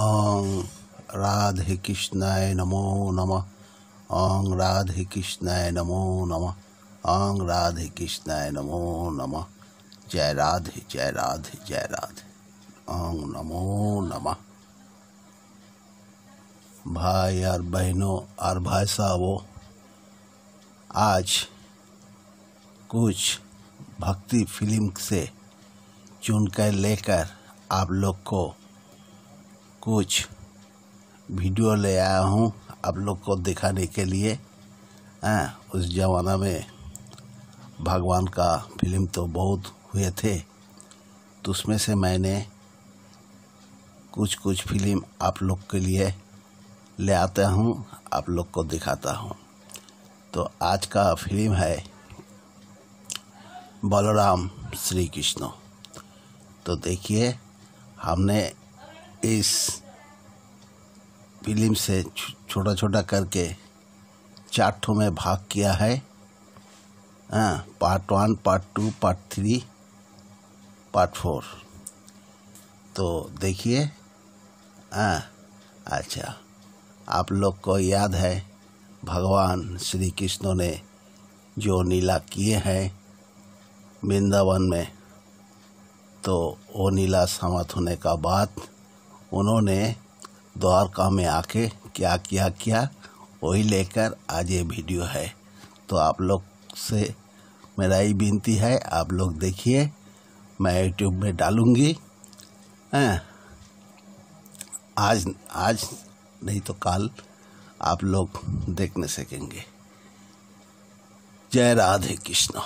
ओं राधे कृष्णाय नमो नमः ओं राधे कृष्णाय नमो नमः ओं राधे कृष्णाय नमो नमः जय राधे जय राधे जय राधे ओं नमो नमः भाई और बहनों और भाई साहबों, आज कुछ भक्ति फ़िल्म से चुनकर लेकर आप लोग को कुछ वीडियो ले आया हूँ आप लोग को दिखाने के लिए। आ, उस ज़माना में भगवान का फ़िल्म तो बहुत हुए थे। तो उसमें से मैंने कुछ कुछ फ़िल्म आप लोग के लिए ले आता हूँ आप लोग को दिखाता हूँ। तो आज का फ़िल्म है बलराम श्री कृष्ण तो देखिए हमने इस फ़िल्म से छोटा छोटा करके चार ठो में भाग किया है। हाँ part one part two part three part four तो देखिए हाँ अच्छा आप लोग को याद है, भगवान श्री कृष्ण ने जो नीला किए हैं वृंदावन में तो वो नीला समाप्त होने का बाद उन्होंने द्वारका में आके क्या किया, क्या, वही लेकर आज ये वीडियो है। तो आप लोग से मेरा ही विनती है, आप लोग देखिए, मैं यूट्यूब में डालूँगी। आज आज नहीं तो कल आप लोग देखने सकेंगे जय राधे कृष्ण।